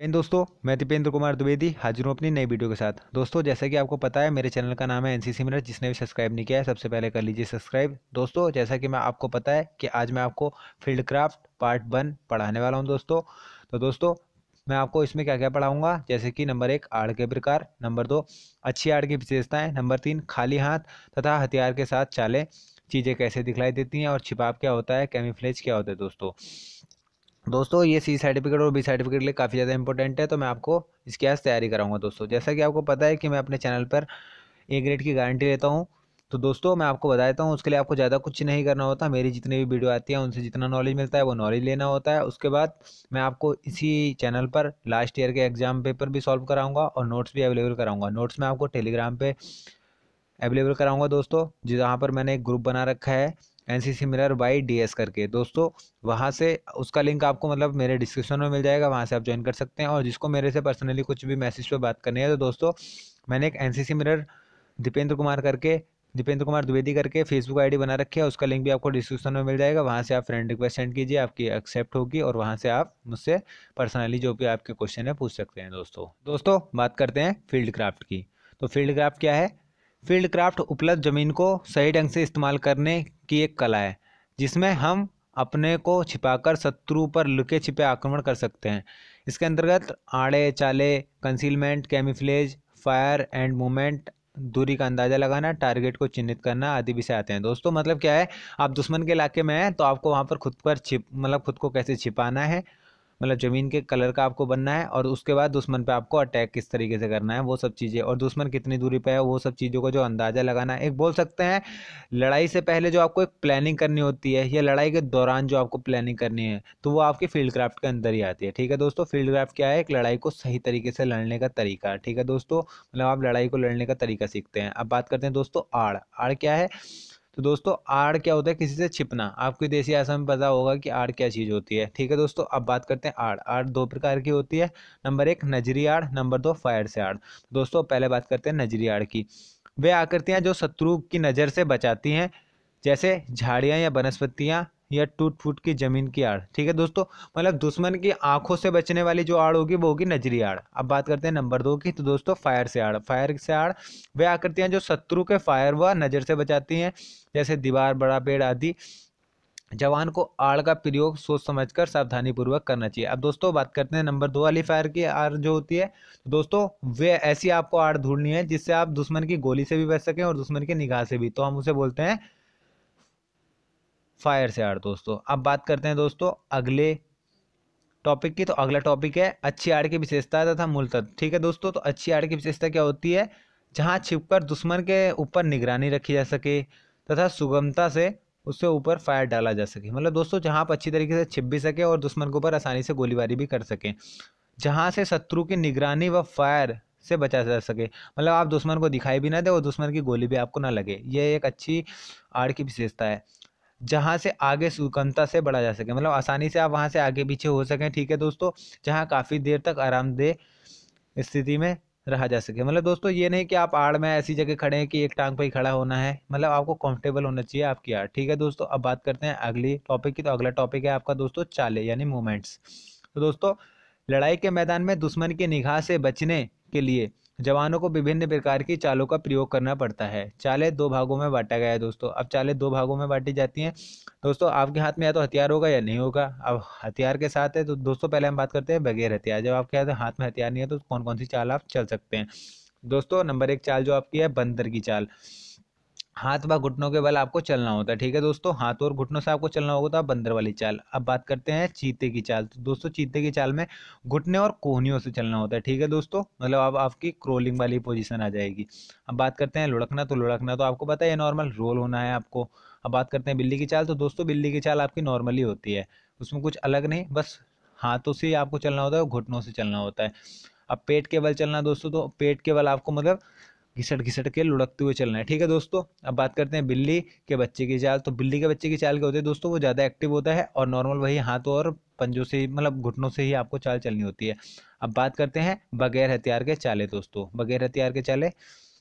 इन दोस्तों, मैं दीपेंद्र कुमार द्विवेदी हाजिर हूँ अपनी नई वीडियो के साथ। दोस्तों, जैसा कि आपको पता है, मेरे चैनल का नाम है एनसीसी मिनट जिसने भी सब्सक्राइब नहीं किया है, सबसे पहले कर लीजिए सब्सक्राइब दोस्तों, जैसा कि मैं आपको पता है कि आज मैं आपको फ़ील्ड क्राफ्ट पार्ट वन पढ़ाने वाला हूँ, दोस्तों। तो दोस्तों, मैं आपको इसमें क्या क्या पढ़ाऊँगा? जैसे कि नंबर एक, आड़ के प्रकार। नंबर दो, अच्छी आड़ की विशेषताएँ। नंबर तीन, खाली हाथ तथा हथियार के साथ चालें। चीज़ें कैसे दिखलाई देती हैं और छिपाव क्या होता है, कैमीफ्लेज क्या होता है, दोस्तों। दोस्तों, ये सी सर्टिफिकेट और बी सर्टिफिकेट के लिए काफ़ी ज़्यादा इंपॉर्टेंट है तो मैं आपको इसकी आज तैयारी कराऊँगा दोस्तों। जैसा कि आपको पता है कि मैं अपने चैनल पर ए ग्रेड की गारंटी लेता हूँ तो दोस्तों, मैं आपको बता देता हूँ, उसके लिए आपको ज़्यादा कुछ नहीं करना होता। मेरी जितनी भी वीडियो आती है, उनसे जितना नॉलेज मिलता है, वो नॉलेज लेना होता है। उसके बाद मैं आपको इसी चैनल पर लास्ट ईयर के एग्ज़ाम पेपर भी सॉल्व कराऊँगा और नोट्स भी अवेलेबल कराऊँगा। नोट्स मैं आपको टेलीग्राम पर अवेलेबल कराऊँगा दोस्तों, जहाँ पर मैंने एक ग्रुप बना रखा है। N C C mirror by D S करके। दोस्तों, वहाँ से उसका लिंक आपको मतलब मेरे डिस्क्रिप्शन में मिल जाएगा, वहाँ से आप ज्वाइन कर सकते हैं। और जिसको मेरे से पर्सनली कुछ भी मैसेज पे बात करनी है तो दोस्तों, मैंने एक N C C mirror Dipendra Kumar करके, दीपेंद्र कुमार द्विवेदी करके फेसबुक आईडी बना रखी है। उसका लिंक भी आपको डिस्क्रिप्शन में मिल जाएगा। वहाँ से आप फ्रेंड रिक्वेस्ट सेंड कीजिए, आपकी एक्सेप्ट होगी और वहाँ से आप मुझसे पर्सनली जो भी आपके क्वेश्चन है पूछ सकते हैं दोस्तों। दोस्तों, बात करते हैं फ़ील्ड क्राफ्ट की। तो फ़ील्ड क्राफ्ट क्या है? फ़ील्ड क्राफ्ट उपलब्ध ज़मीन को सही ढंग से इस्तेमाल करने की एक कला है, जिसमें हम अपने को छिपाकर शत्रु पर लुके छिपे आक्रमण कर सकते हैं। इसके अंतर्गत आड़े, चाले concealment camouflage fire and movement दूरी का अंदाज़ा लगाना टारगेट को चिन्हित करना आदि विषय आते हैं। दोस्तों मतलब क्या है? आप दुश्मन के इलाके में हैं तो आपको वहाँ पर खुद पर छिप मतलब खुद को कैसे छिपाना है मतलब ज़मीन के कलर का आपको बनना है और उसके बाद दुश्मन पे आपको अटैक किस तरीके से करना है, वो सब चीज़ें। और दुश्मन कितनी दूरी पे है, वो सब चीज़ों का जो अंदाज़ा लगाना है। एक बोल सकते हैं, लड़ाई से पहले जो आपको एक प्लानिंग करनी होती है या लड़ाई के दौरान जो आपको प्लानिंग करनी है तो वो आपकी फ़ील्ड क्राफ्ट के अंदर ही आती है। ठीक है दोस्तों, फ़ील्ड क्राफ्ट क्या है? एक लड़ाई को सही तरीके से लड़ने का तरीका। ठीक है दोस्तों मतलब आप लड़ाई को लड़ने का तरीका सीखते हैं। अब बात करते हैं दोस्तों, आड़। आड़ क्या है? तो दोस्तों, आड़ क्या होता है? किसी से छिपना। आपको देसी आशा में पता होगा कि आड़ क्या चीज़ होती है। ठीक है दोस्तों, अब बात करते हैं आड़। आड़ दो प्रकार की होती है। नंबर एक, नजरी आड़, नंबर दो, फायर से आड़। दोस्तों, पहले बात करते हैं नजरी आड़ की। वे आकृतियाँ जो शत्रु की नज़र से बचाती हैं, जैसे झाड़ियाँ या वनस्पतियाँ या टूट फूट की ज़मीन की आड़। ठीक है दोस्तों? मतलब दुश्मन की आँखों से बचने वाली जो आड़ होगी, वो होगी नजरी आड़। अब बात करते हैं नंबर दो की। तो दोस्तों, फायर से आड़। फायर से आड़, वे आकृतियाँ जो शत्रु के फायर व नज़र से बचाती हैं, जैसे दीवार, बड़ा पेड़ आदि। जवान को आड़ का प्रयोग सोच समझकर सावधानी पूर्वक करना चाहिए। अब दोस्तों, बात करते हैं नंबर दो वाली फायर की आड़ जो होती है। तो दोस्तों, वे ऐसी आपको आड़ ढूंढनी है जिससे आप दुश्मन की गोली से भी बच सकें और दुश्मन की निगाह से भी। तो हम उसे बोलते हैं फायर से आड़ दोस्तों। अब बात करते हैं दोस्तों अगले टॉपिक की। तो अगला टॉपिक है अच्छी आड़ की विशेषता तथा मूल तत्व ठीक है दोस्तों तो अच्छी आड़ की विशेषता क्या होती है? जहाँ छिपकर दुश्मन के ऊपर निगरानी रखी जा सके तथा सुगमता से उससे ऊपर फायर डाला जा सके। मतलब दोस्तों, जहाँ आप अच्छी तरीके से छिप भी सके और दुश्मन के ऊपर आसानी से गोलीबारी भी कर सकें। जहाँ से शत्रु की निगरानी व फायर से बचा जा सके। मतलब आप दुश्मन को दिखाई भी ना दे और दुश्मन की गोली भी आपको ना लगे। ये एक अच्छी आड़ की विशेषता है। जहाँ से आगे सुगमता से बढ़ा जा सके। मतलब आसानी से आप वहाँ से आगे पीछे हो सकें, ठीक है दोस्तों? जहाँ काफ़ी देर तक आरामदेह स्थिति में रहा जा सके। मतलब दोस्तों ये नहीं कि आप आड़ में ऐसी जगह खड़े हैं कि एक टांग पर ही खड़ा होना है। मतलब आपको कंफर्टेबल होना चाहिए आपकी आड़, ठीक है दोस्तों? अब बात करते हैं अगली टॉपिक की। तो अगला टॉपिक है आपका दोस्तों चाले, यानी मूवमेंट्स तो दोस्तों, लड़ाई के मैदान में दुश्मन की निगाह से बचने के लिए जवानों को विभिन्न प्रकार की चालों का प्रयोग करना पड़ता है। चालें दो भागों में बांटा गया है दोस्तों। अब चालें दो भागों में बांटी जाती हैं। दोस्तों, आपके हाथ में या तो हथियार होगा या नहीं होगा। अब हथियार के साथ है तो दोस्तों, पहले हम बात करते हैं बगैर हथियार। जब आपके हाथ में हथियार नहीं है तो कौन कौन सी चाल आप चल सकते हैं। दोस्तों, नंबर एक चाल जो आपकी है, बंदर की चाल। हाथ व घुटनों के बल आपको चलना होता है, ठीक है दोस्तों? हाथ और घुटनों से आपको चलना होगा तो आप बंदर वाली चाल। अब बात करते हैं चीते की चाल। तो दोस्तों, चीते की चाल में घुटने और कोहनियों से चलना होता है, ठीक है दोस्तों? मतलब अब आपकी क्रोलिंग वाली पोजीशन आ जाएगी। अब बात करते हैं लुढ़कना तो लुढ़कना तो आपको पता है नॉर्मल रोल होना है आपको। अब बात करते हैं बिल्ली की चाल तो दोस्तों बिल्ली की चाल आपकी नॉर्मली होती है। उसमें कुछ अलग नहीं, बस हाथों से आपको चलना होता है घुटनों से चलना होता है। अब पेट के बल चलना दोस्तों तो पेट के बल आपको मतलब घिसट घिसट के लुढ़कते हुए चलना है। ठीक है दोस्तों, अब बात करते हैं बिल्ली के बच्चे की चाल। तो बिल्ली के बच्चे की चाल क्या होती है दोस्तों? वो ज़्यादा एक्टिव होता है और नॉर्मल वही हाथों और पंजों से मतलब घुटनों से ही आपको चाल चलनी होती है। अब बात करते हैं बगैर हथियार के चाले दोस्तों। बगैर हथियार के चाले।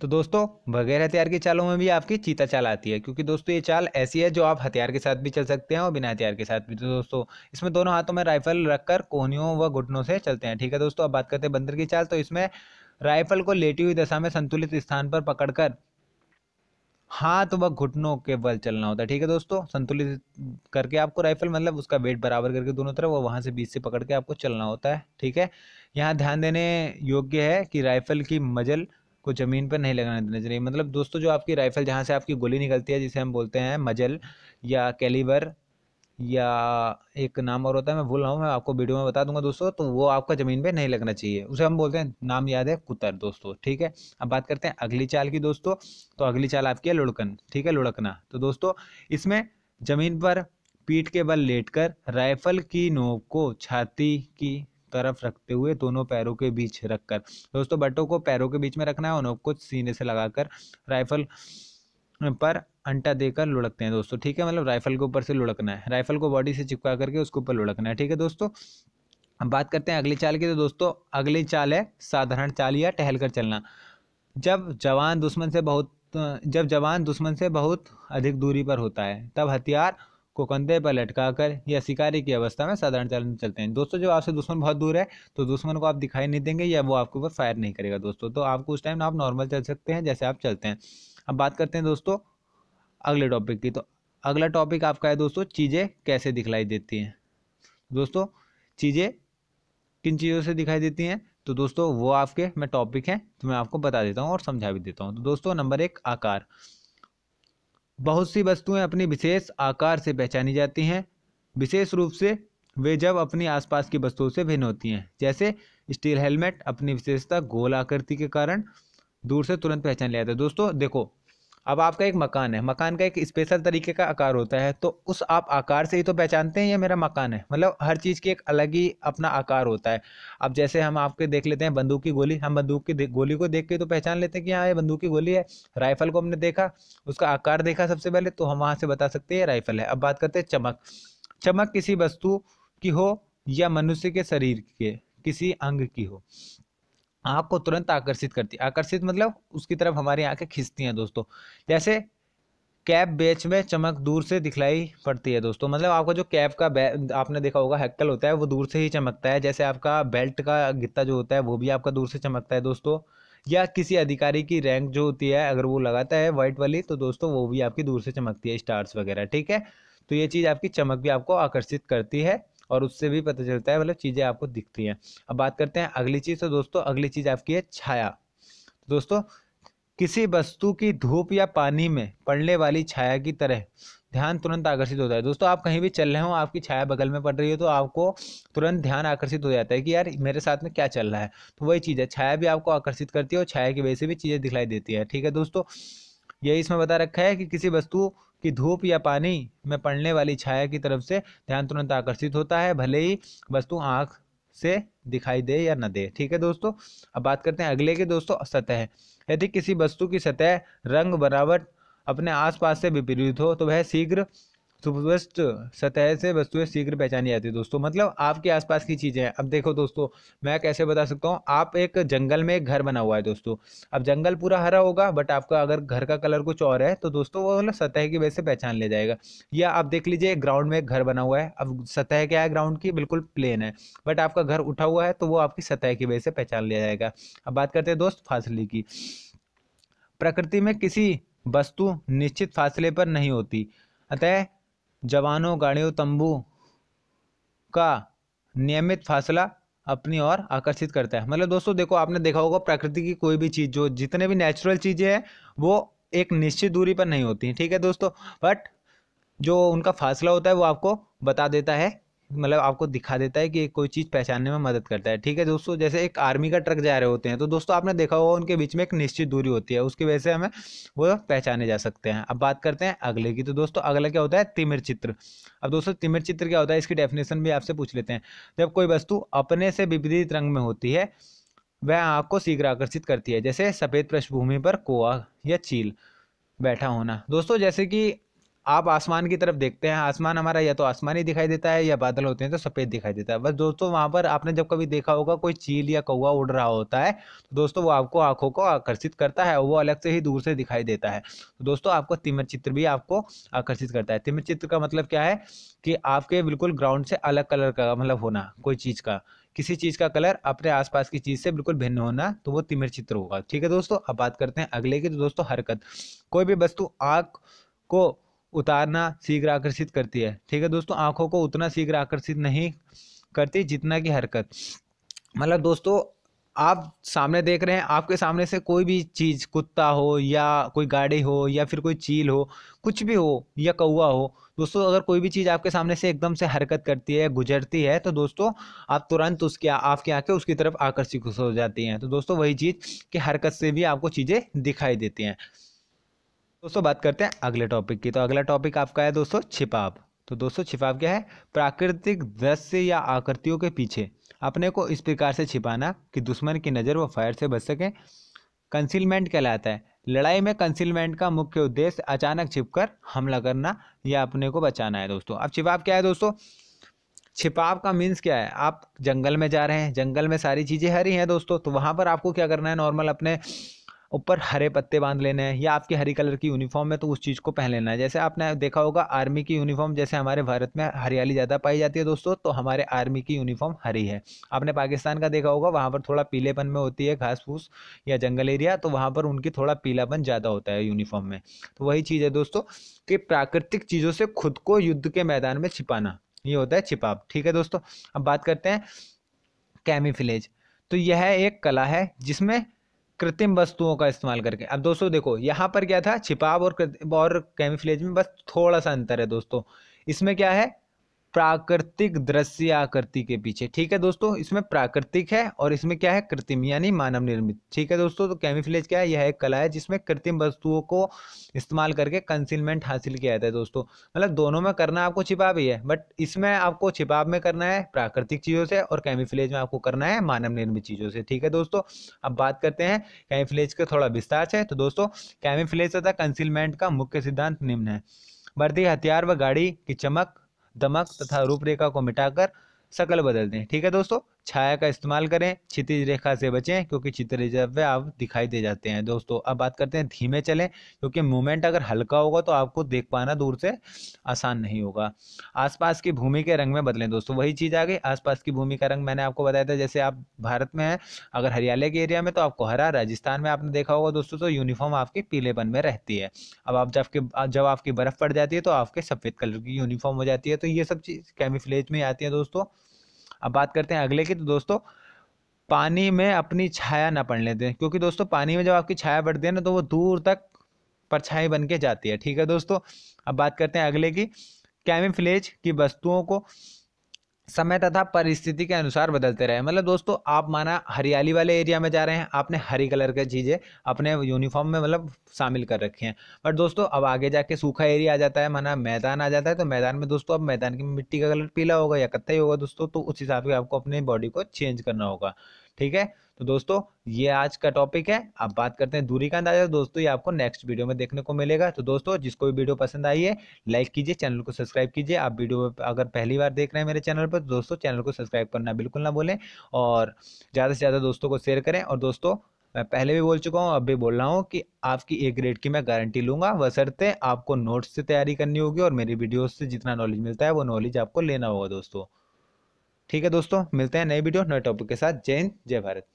तो दोस्तों, बगैर हथियार की चालों में भी आपकी चीता चाल आती है, क्योंकि दोस्तों ये चाल ऐसी है जो आप हथियार के साथ भी चल सकते हैं और बिना हथियार के साथ भी। तो दोस्तों, इसमें दोनों हाथों में राइफल रखकर कोहनियों व घुटनों से चलते हैं। ठीक है दोस्तों, अब बात करते हैं बंदर की चाल। तो इसमें राइफल को लेटी हुई दशा में संतुलित स्थान पर पकड़कर हाथ व घुटनों के बल चलना होता है। ठीक है दोस्तों? संतुलित करके आपको राइफल मतलब उसका वेट बराबर करके दोनों तरफ़ वो वहाँ से बीच से पकड़ के आपको चलना होता है। ठीक है? यहाँ ध्यान देने योग्य है कि राइफल की मजल को ज़मीन पर नहीं लगाने देना चाहिए। मतलब दोस्तों, जो आपकी राइफल, जहाँ से आपकी गोली निकलती है, जिसे हम बोलते हैं मजल या कैलीवर या एक नाम और होता है, मैं भूल रहा हूँ, मैं आपको वीडियो में बता दूँगा दोस्तों तो वो आपका ज़मीन पे नहीं लगना चाहिए। उसे हम बोलते हैं, नाम याद है, कुतर दोस्तों, ठीक है? अब बात करते हैं अगली चाल की दोस्तों तो अगली चाल आपकी है लुढ़कन, ठीक है? लुढ़कना। तो दोस्तों, इसमें ज़मीन पर पीठ के बल लेटकर राइफल की नोक को छाती की तरफ़ रखते हुए दोनों पैरों के बीच रखकर, दोस्तों बटों को पैरों के बीच में रखना है और नोक को सीने से लगाकर राइफल पर अंटा देकर लुढ़कते हैं दोस्तों, ठीक है? मतलब राइफल के ऊपर से लुढ़कना है। राइफल को बॉडी से चिपका करके उसके ऊपर लुढ़कना है, ठीक है दोस्तों? अब बात करते हैं अगली चाल की। तो दोस्तों, अगली चाल है साधारण चाल या टहल कर चलना। जब जवान दुश्मन से बहुत, जब जवान दुश्मन से बहुत अधिक दूरी पर होता है, तब हथियार को कंधे पर लटका कर या शिकारी की अवस्था में साधारण चाल चलते हैं। दोस्तों, जब आपसे दुश्मन बहुत दूर है तो दुश्मन को आप दिखाई नहीं देंगे या वो आपके ऊपर फायर नहीं करेगा दोस्तों। तो आपको उस टाइम आप नॉर्मल चल सकते हैं जैसे आप चलते हैं। अब बात करते हैं दोस्तों अगले टॉपिक की। तो अगला टॉपिक आपका है दोस्तों, चीज़ें कैसे दिखलाई देती हैं। दोस्तों, चीज़ें किन चीज़ों से दिखाई देती हैं? तो दोस्तों, वो आपके, मैं टॉपिक हैं तो मैं आपको बता देता हूँ और समझा भी देता हूँ। तो दोस्तों, नंबर एक, आकार। बहुत सी वस्तुएँ अपनी विशेष आकार से पहचानी जाती हैं। विशेष रूप से वे जब अपनी आसपास की वस्तुओं से भिन्न होती हैं, जैसे स्टील हेलमेट अपनी विशेषता गोल आकृति के कारण दूर से तुरंत पहचान लिया जाता है। दोस्तों, देखो अब आपका एक मकान है, मकान का एक स्पेशल तरीके का आकार होता है तो उस आप आकार से ही तो पहचानते हैं ये मेरा मकान है? मतलब हर चीज़ की एक अलग ही अपना आकार होता है। अब जैसे हम आपके देख लेते हैं बंदूक की गोली, हम बंदूक की गोली को देख के तो पहचान लेते हैं कि हाँ ये बंदूक की गोली है, राइफल को हमने देखा, उसका आकार देखा सबसे पहले तो हम वहाँ से बता सकते हैं राइफल है। अब बात करते हैं चमक। चमक किसी वस्तु की हो या मनुष्य के शरीर के, किसी अंग की हो। आँख को तुरंत आकर्षित करती आकर्षित मतलब उसकी तरफ़ हमारी आँखें खींचती हैं दोस्तों। जैसे कैप बेच में चमक दूर से दिखलाई पड़ती है दोस्तों। मतलब आपका जो कैप का आपने देखा होगा हैक्कल होता है, वो दूर से ही चमकता है। जैसे आपका बेल्ट का गित्ता जो होता है, वो भी आपका दूर से चमकता है दोस्तों। या किसी अधिकारी की रैंक जो होती है, अगर वो लगाता है वाइट वाली तो दोस्तों वो भी आपकी दूर से चमकती है स्टार्स वगैरह, ठीक है? तो ये चीज़ आपकी चमक भी आपको आकर्षित करती है। और उससे भी पता चलता है मतलब चीज़ें आपको दिखती हैं। अब बात करते हैं अगली चीज़ तो दोस्तों अगली चीज़ आपकी है छाया। दोस्तों, किसी वस्तु की धूप या पानी में पड़ने वाली छाया की तरह ध्यान तुरंत आकर्षित होता है। दोस्तों, आप कहीं भी चल रहे हो, आपकी छाया बगल में पड़ रही है तो आपको तुरंत ध्यान आकर्षित हो जाता है कि यार, मेरे साथ में क्या चल रहा है। तो वही चीज़ है, छाया भी आपको आकर्षित करती है और छाया की वजह से भी चीज़ें दिखलाई देती है। ठीक है दोस्तों, यही इसमें बता रखा है कि किसी वस्तु कि धूप या पानी में पड़ने वाली छाया की तरफ़ से ध्यान तुरंत आकर्षित होता है, भले ही वस्तु आँख से दिखाई दे या न दे। ठीक है दोस्तों? अब बात करते हैं अगले के दोस्तों, सतह। यदि किसी वस्तु की सतह रंग, बनावट अपने आसपास से विपरीत हो तो वह शीघ्र सुस्पष्ट सतह से वस्तुएँ शीघ्र पहचानी जाती है दोस्तों। मतलब आपके आसपास की चीज़ें हैं। अब देखो दोस्तों, मैं कैसे बता सकता हूँ? आप एक जंगल में एक घर बना हुआ है दोस्तों। अब जंगल पूरा हरा होगा बट आपका अगर घर का कलर कुछ और है तो दोस्तों वो मतलब सतह की वजह से पहचान लिया जाएगा। या आप देख लीजिए ग्राउंड में एक घर बना हुआ है। अब सतह क्या है? ग्राउंड की बिल्कुल प्लेन है। बट आपका घर उठा हुआ है तो वो आपकी सतह की वजह से पहचान लिया जाएगा। अब बात करते हैं दोस्त फासले की। प्रकृति में किसी वस्तु निश्चित फासले पर नहीं होती। अतः जवानों, गाड़ियों, तंबू का नियमित फासला अपनी ओर आकर्षित करता है। मतलब दोस्तों, देखो, आपने देखा होगा, प्रकृति की कोई भी चीज़, जो जितने भी नेचुरल चीज़ें हैं, वो एक निश्चित दूरी पर नहीं होती ठीक है दोस्तों? बट जो उनका फासला होता है, वो आपको बता देता है मतलब आपको दिखा देता है कि कोई चीज़ पहचानने में मदद करता है। ठीक है दोस्तों, जैसे एक आर्मी का ट्रक जा रहे होते हैं तो दोस्तों आपने देखा होगा उनके बीच में एक निश्चित दूरी होती है, उसकी वजह से हमें वो पहचाने जा सकते हैं। अब बात करते हैं अगले की तो दोस्तों अगला क्या होता है? तिमिर चित्र। अब दोस्तों तिमिर चित्र क्या होता है? इसकी डेफिनेशन भी आपसे पूछ लेते हैं। जब कोई वस्तु अपने से विपरीत रंग में होती है, वह आँख को शीघ्र आकर्षित करती है, जैसे सफ़ेद पृष्ठभूमि पर कोआ या चील बैठा होना। दोस्तों जैसे कि आप आसमान की तरफ़ देखते हैं, आसमान हमारा या तो आसमानी दिखाई देता है या बादल होते हैं तो सफ़ेद दिखाई देता है। बस दोस्तों, वहाँ पर आपने जब कभी देखा होगा, कोई चील या कौवा उड़ रहा होता है तो दोस्तों वो आपको आँखों को आकर्षित करता है वो अलग से ही दूर से दिखाई देता है। तो दोस्तों, आपको तिमर चित्र भी आपको आकर्षित करता है। तिमर चित्र का मतलब क्या है कि आपके बिल्कुल ग्राउंड से अलग कलर का मतलब होना, कोई चीज़ का, किसी चीज़ का कलर अपने आसपास की चीज़ से बिल्कुल भिन्न होना तो वो तिमिर चित्र होगा। ठीक है दोस्तों, अब बात करते हैं अगले की तो दोस्तों हरकत। कोई भी वस्तु आँख को उतारना शीघ्र आकर्षित करती है। ठीक है दोस्तों, आँखों को उतना शीघ्र आकर्षित नहीं करती जितना की हरकत। मतलब दोस्तों, आप सामने देख रहे हैं, आपके सामने से कोई भी चीज़, कुत्ता हो या कोई गाड़ी हो या फिर कोई चील हो, कुछ भी हो या कौआ हो, दोस्तों अगर कोई भी चीज़ आपके सामने से एकदम से हरकत करती है, गुजरती है तो दोस्तों आप तुरंत उसकी, आपकी आँखें उसकी तरफ़ आकर्षित हो जाती हैं। तो दोस्तों वही चीज़ की हरकत से भी आपको चीज़ें दिखाई देती हैं। दोस्तों, बात करते हैं अगले टॉपिक की। तो अगला टॉपिक आपका है दोस्तों, छिपाव। तो दोस्तों, छिपाव क्या है? प्राकृतिक दृश्य या आकृतियों के पीछे। अपने को इस प्रकार से छिपाना कि दुश्मन की नज़र व फायर से बच सकें। कंसीलमेंट कहलाता है। लड़ाई में कंसीलमेंट का मुख्य उद्देश्य अचानक छिपकर हमला करना या अपने को बचाना है दोस्तों। अब छिपाव क्या है दोस्तों? छिपाव का मीन्स क्या है? आप जंगल में जा रहे हैं, जंगल में सारी चीज़ें हरी हैं दोस्तों तो वहाँ पर आपको क्या करना है? नॉर्मल अपने ऊपर हरे पत्ते बाँध लेने हैं, या आपकी हरी कलर की यूनिफॉर्म है तो उस चीज़ को पहन लेना है। जैसे आपने देखा होगा, आर्मी की यूनिफॉर्म जैसे हमारे भारत में हरियाली ज़्यादा पाई जाती है दोस्तों तो हमारे आर्मी की यूनिफॉर्म हरी है। आपने पाकिस्तान का देखा होगा, वहाँ पर थोड़ा पीलेपन में होती है घास फूस या जंगल एरिया तो वहाँ पर उनकी थोड़ा पीलापन ज़्यादा होता है यूनिफॉर्म में। तो वही चीज़ है दोस्तों कि प्राकृतिक चीज़ों से खुद को युद्ध के मैदान में छिपाना, ये होता है छिपाव। ठीक है दोस्तों, अब बात करते हैं कैमीफिलेज। तो यह एक कला है जिसमें कृत्रिम वस्तुओं का इस्तेमाल करके। अब दोस्तों देखो, यहाँ पर क्या था? छिपाव और और कैमिफ्लेज में बस थोड़ा सा अंतर है दोस्तों। इसमें क्या है? प्राकृतिक दृश्य आकृति के पीछे। ठीक है दोस्तों, इसमें प्राकृतिक है और इसमें क्या है? कृत्रिम, यानी मानव निर्मित। ठीक है दोस्तों तो कैमिफ्लेज क्या है? यह एक कला है जिसमें कृत्रिम वस्तुओं को इस्तेमाल करके कंसीलमेंट हासिल किया जाता है दोस्तों। मतलब दोनों में करना आपको छिपा भी है बट इसमें आपको छिपाव में करना है प्राकृतिक चीज़ों से और कैमिफ्लेज में आपको करना है मानव निर्मित चीज़ों से। ठीक है दोस्तों, अब बात करते हैं कैमिफ्लेज का थोड़ा विस्तार से। तो दोस्तों, कैमिफ्लेज तथा कंसीलमेंट का मुख्य सिद्धांत निम्न है। वर्दी, हथियार व गाड़ी की चमक दमक तथा रूपरेखा को मिटाकर सकल बदल दें ठीक है दोस्तों? छाया का इस्तेमाल करें, क्षितिज रेखा से बचें, क्योंकि चित्र आप दिखाई दे जाते हैं। दोस्तों, अब बात करते हैं धीमे चलें, क्योंकि मूवमेंट अगर हल्का होगा तो आपको देख पाना दूर से आसान नहीं होगा। आसपास की भूमि के रंग में बदलें। दोस्तों, वही चीज़ आ गई आसपास की भूमि का रंग मैंने आपको बताया था, जैसे आप भारत में हैं, अगर हरियाणा के एरिया में तो आपको हरा, राजस्थान में आपने देखा होगा दोस्तों तो यूनिफॉर्म आपके पीलेपन में रहती है। अब आप जब जब आपकी बर्फ़ पड़ जाती है तो आपके सफ़ेद कलर की यूनिफॉर्म हो जाती है। तो ये सब चीज़ कैमिफ्लेज में आती है दोस्तों। अब बात करते हैं अगले की तो दोस्तों, पानी में अपनी छाया ना पड़ने दें, क्योंकि दोस्तों, पानी में जब आपकी छाया बढ़ती है ना तो वो दूर तक परछाई बन के जाती है। ठीक है दोस्तों, अब बात करते हैं अगले की, कैमिफ्लेज की वस्तुओं को समय तथा परिस्थिति के अनुसार बदलते रहे। मतलब दोस्तों, आप माना हरियाली वाले एरिया में जा रहे हैं, आपने हरी कलर की चीज़ें अपने यूनिफॉर्म में मतलब शामिल कर रखी हैं। बट दोस्तों, अब आगे जाके सूखा एरिया आ जाता है, माना मैदान आ जाता है तो मैदान में दोस्तों, अब मैदान की मिट्टी का कलर पीला होगा या कत्था ही होगा दोस्तों तो उस हिसाब से आपको अपनी बॉडी को चेंज करना होगा। ठीक है? तो दोस्तों, ये आज का टॉपिक है। अब बात करते हैं दूरी का अंदाज़ा। दोस्तों, ये आपको नेक्स्ट वीडियो में देखने को मिलेगा। तो दोस्तों, जिसको भी वीडियो पसंद आई है लाइक कीजिए चैनल को सब्सक्राइब कीजिए। आप वीडियो अगर पहली बार देख रहे हैं मेरे चैनल पर तो दोस्तों चैनल को सब्सक्राइब करना बिल्कुल ना भूलें और ज़्यादा से ज़्यादा दोस्तों को शेयर करें। और दोस्तों, मैं पहले भी बोल चुका हूँ, अब भी बोल रहा हूँ कि आपकी एक ग्रेड की मैं गारंटी लूँगा। बसरते आपको नोट्स से तैयारी करनी होगी और मेरी वीडियोस से जितना नॉलेज मिलता है, वो नॉलेज आपको लेना होगा दोस्तों। ठीक है दोस्तों, मिलते हैं नई वीडियो नए टॉपिक के साथ। जय हिंद, जय भारत।